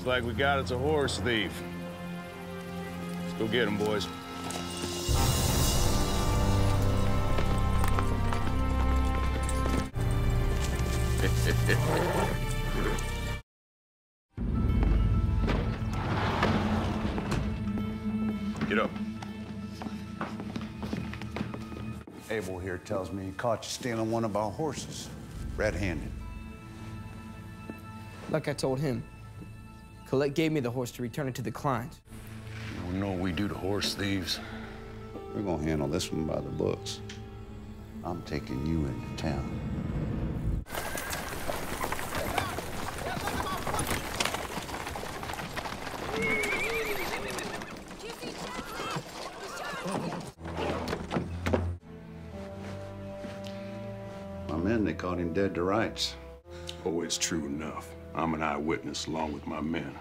Looks like we got it's a horse thief. Let's go get him, boys. Get up. Abel here tells me he caught you stealing one of our horses, red-handed. Like I told him, Colette gave me the horse to return it to the Kleins. You know what we do to horse thieves. We're gonna handle this one by the books. I'm taking you into town. My men, they caught him dead to rights. Oh, it's true enough. I'm an eyewitness along with my men.